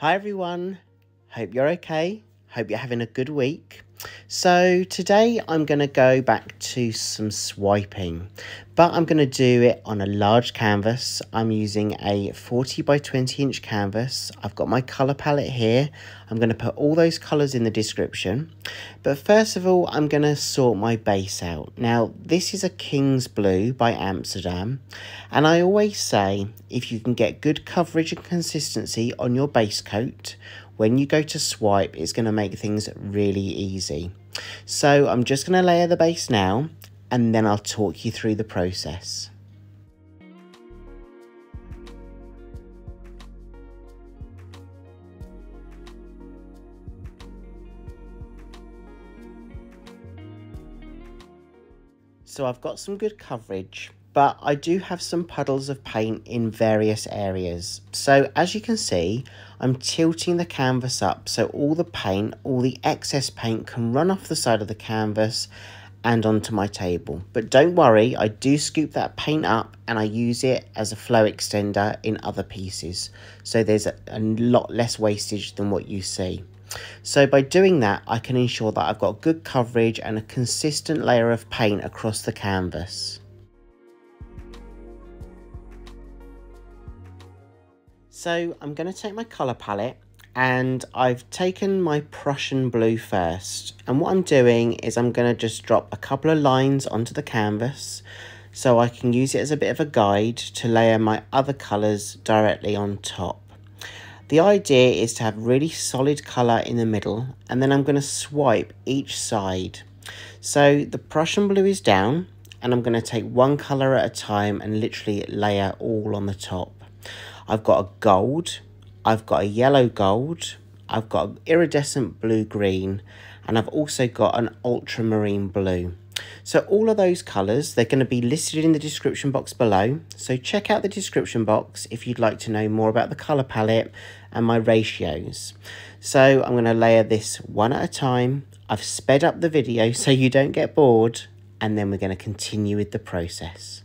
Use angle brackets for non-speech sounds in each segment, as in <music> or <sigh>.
Hi everyone, hope you're okay. Hope you're having a good week. So today I'm going to go back to some swiping, but I'm going to do it on a large canvas. I'm using a 40 by 20 inch canvas. I've got my colour palette here. I'm going to put all those colours in the description. But first of all, I'm going to sort my base out. Now, this is a King's Blue by Amsterdam. And I always say, if you can get good coverage and consistency on your base coat, when you go to swipe, it's going to make things really easy. So I'm just going to layer the base now, and then I'll talk you through the process. So I've got some good coverage but I do have some puddles of paint in various areas. So as you can see, I'm tilting the canvas up so all the paint, all the excess paint can run off the side of the canvas and onto my table. But don't worry, I do scoop that paint up and I use it as a flow extender in other pieces. So there's a, a lot less wastage than what you see. So by doing that, I can ensure that I've got good coverage and a consistent layer of paint across the canvas. So I'm going to take my colour palette and I've taken my Prussian blue first. And what I'm doing is I'm going to just drop a couple of lines onto the canvas so I can use it as a bit of a guide to layer my other colours directly on top. The idea is to have really solid colour in the middle and then I'm going to swipe each side. So the Prussian blue is down and I'm going to take one colour at a time and literally layer all on the top. I've got a gold, I've got a yellow gold, I've got iridescent blue green, and I've also got an ultramarine blue. So all of those colours, they're going to be listed in the description box below. So check out the description box if you'd like to know more about the colour palette and my ratios. So I'm going to layer this one at a time. I've sped up the video <laughs> so you don't get bored and then we're going to continue with the process.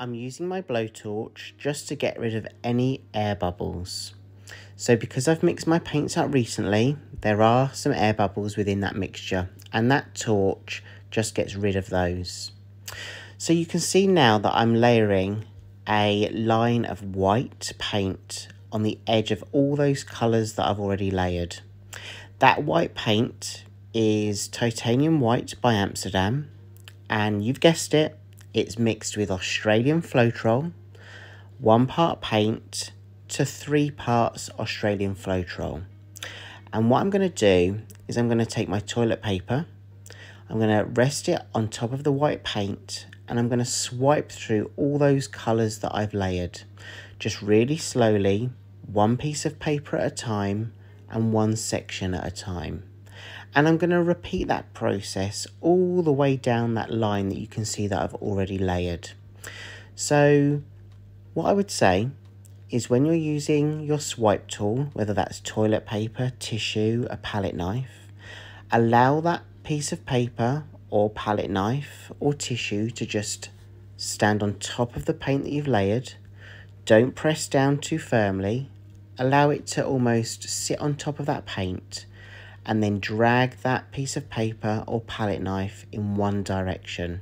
I'm using my blowtorch just to get rid of any air bubbles. So because I've mixed my paints out recently, there are some air bubbles within that mixture and that torch just gets rid of those. So you can see now that I'm layering a line of white paint on the edge of all those colours that I've already layered. That white paint is Titanium White by Amsterdam and you've guessed it, it's mixed with Australian Floetrol, one part paint to three parts Australian Floetrol. And what I'm going to do is I'm going to take my toilet paper, I'm going to rest it on top of the white paint and I'm going to swipe through all those colours that I've layered. Just really slowly, one piece of paper at a time and one section at a time. And I'm going to repeat that process all the way down that line that you can see that I've already layered. So what I would say is when you're using your swipe tool, whether that's toilet paper, tissue, a palette knife, allow that piece of paper or palette knife or tissue to just stand on top of the paint that you've layered. Don't press down too firmly. Allow it to almost sit on top of that paint and then drag that piece of paper or palette knife in one direction.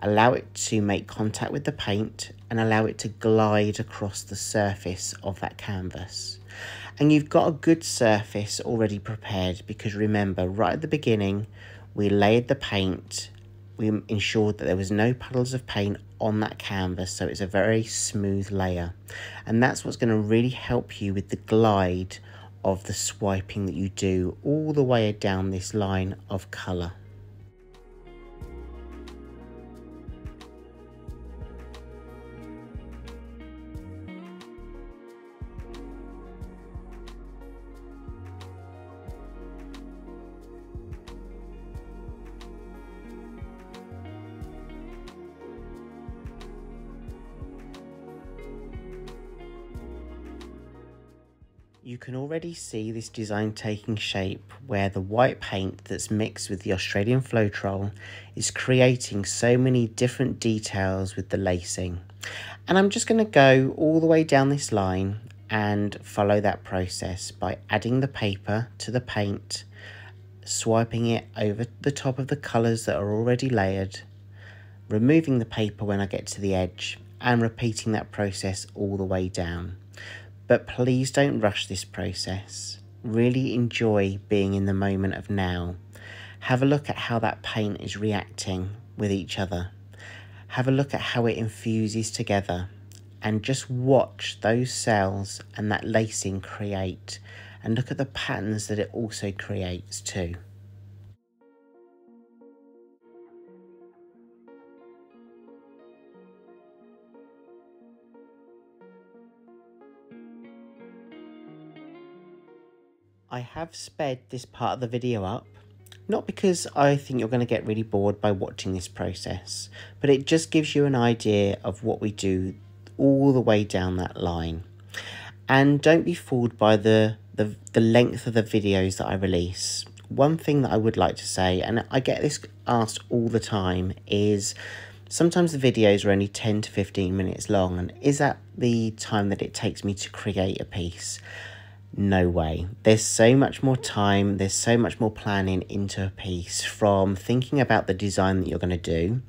Allow it to make contact with the paint and allow it to glide across the surface of that canvas. And you've got a good surface already prepared because remember, right at the beginning, we layered the paint, we ensured that there was no puddles of paint on that canvas, so it's a very smooth layer. And that's what's going to really help you with the glide of the swiping that you do all the way down this line of colour. You can already see this design taking shape where the white paint that's mixed with the Australian Floetrol is creating so many different details with the lacing. And I'm just going to go all the way down this line and follow that process by adding the paper to the paint, swiping it over the top of the colours that are already layered, removing the paper when I get to the edge and repeating that process all the way down. But please don't rush this process. Really enjoy being in the moment of now. Have a look at how that paint is reacting with each other. Have a look at how it infuses together and just watch those cells and that lacing create and look at the patterns that it also creates too. I have sped this part of the video up, not because I think you're going to get really bored by watching this process, but it just gives you an idea of what we do all the way down that line. And don't be fooled by the, the, the length of the videos that I release. One thing that I would like to say, and I get this asked all the time, is sometimes the videos are only 10 to 15 minutes long, and is that the time that it takes me to create a piece? No way. There's so much more time, there's so much more planning into a piece from thinking about the design that you're going to do,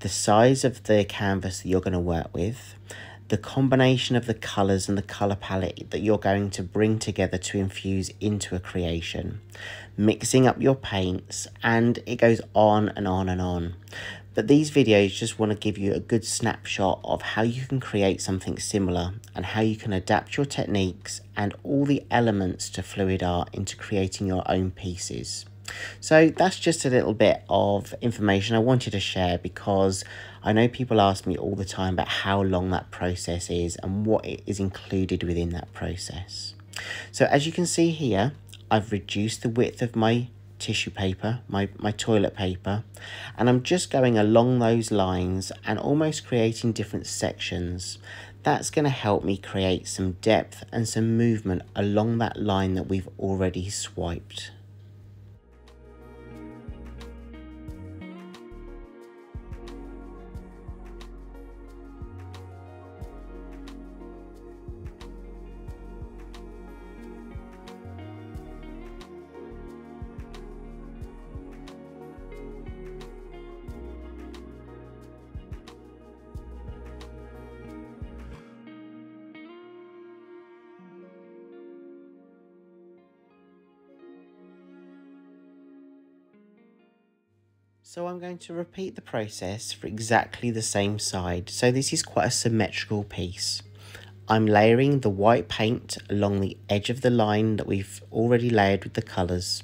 the size of the canvas that you're going to work with, the combination of the colours and the colour palette that you're going to bring together to infuse into a creation, mixing up your paints, and it goes on and on and on. But these videos just want to give you a good snapshot of how you can create something similar and how you can adapt your techniques and all the elements to fluid art into creating your own pieces. So that's just a little bit of information I wanted to share because I know people ask me all the time about how long that process is and what is included within that process. So as you can see here, I've reduced the width of my tissue paper, my, my toilet paper, and I'm just going along those lines and almost creating different sections. That's going to help me create some depth and some movement along that line that we've already swiped. So I'm going to repeat the process for exactly the same side. So this is quite a symmetrical piece. I'm layering the white paint along the edge of the line that we've already layered with the colours.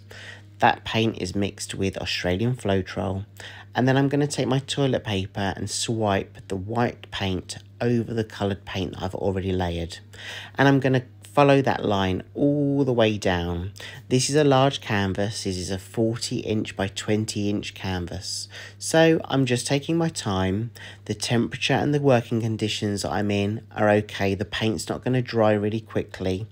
That paint is mixed with Australian flow Floetrol. And then I'm going to take my toilet paper and swipe the white paint over the coloured paint that I've already layered. And I'm going to follow that line all the way down. This is a large canvas. This is a 40 inch by 20 inch canvas. So I'm just taking my time. The temperature and the working conditions I'm in are okay. The paint's not going to dry really quickly.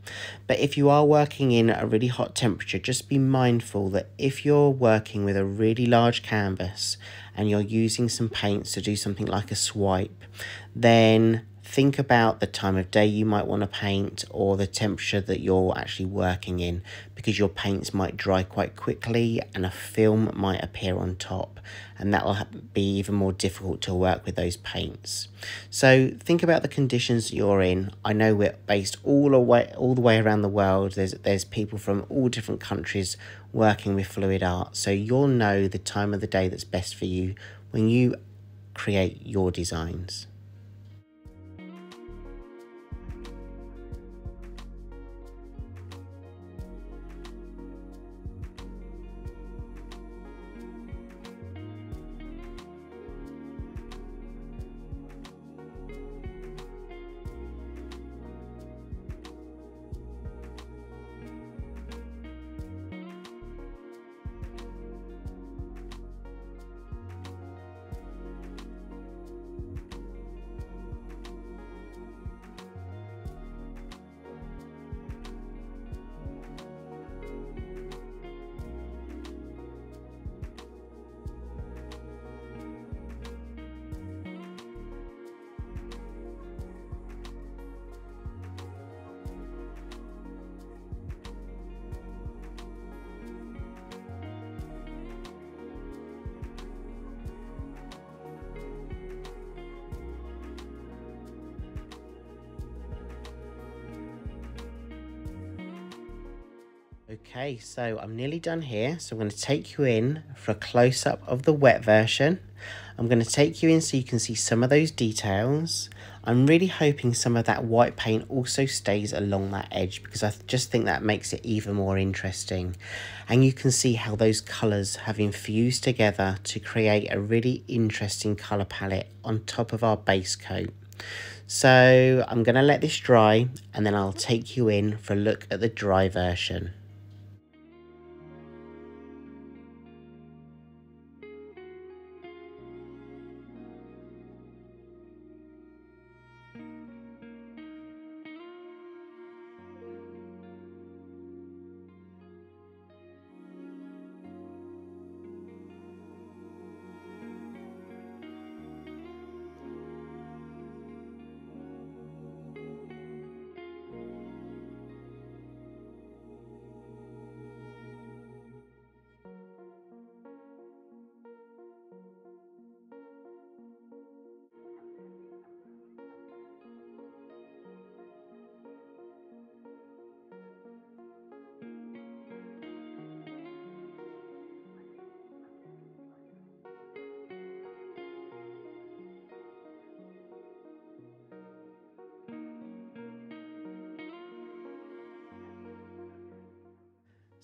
But if you are working in a really hot temperature, just be mindful that if you're working with a really large canvas and you're using some paints to do something like a swipe, then think about the time of day you might want to paint or the temperature that you're actually working in because your paints might dry quite quickly and a film might appear on top and that will be even more difficult to work with those paints. So think about the conditions you're in. I know we're based all the way all the way around the world. There's there's people from all different countries working with fluid art. So you'll know the time of the day that's best for you when you create your designs. Okay, so I'm nearly done here. So I'm going to take you in for a close-up of the wet version. I'm going to take you in so you can see some of those details. I'm really hoping some of that white paint also stays along that edge because I just think that makes it even more interesting. And you can see how those colours have infused together to create a really interesting colour palette on top of our base coat. So I'm going to let this dry and then I'll take you in for a look at the dry version.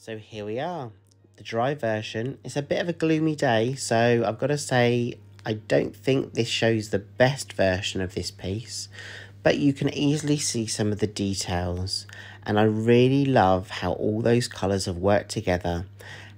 So here we are, the dry version. It's a bit of a gloomy day, so I've got to say, I don't think this shows the best version of this piece, but you can easily see some of the details. And I really love how all those colours have worked together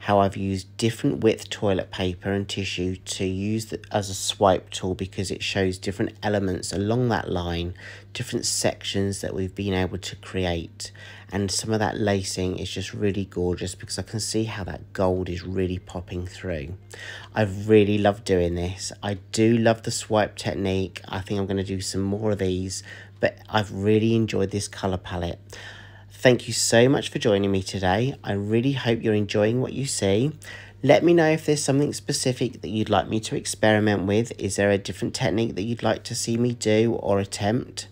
how I've used different width toilet paper and tissue to use the, as a swipe tool because it shows different elements along that line, different sections that we've been able to create. And some of that lacing is just really gorgeous because I can see how that gold is really popping through. I've really loved doing this. I do love the swipe technique. I think I'm going to do some more of these, but I've really enjoyed this colour palette. Thank you so much for joining me today. I really hope you're enjoying what you see. Let me know if there's something specific that you'd like me to experiment with. Is there a different technique that you'd like to see me do or attempt?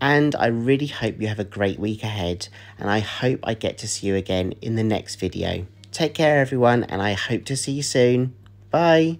And I really hope you have a great week ahead and I hope I get to see you again in the next video. Take care everyone and I hope to see you soon. Bye.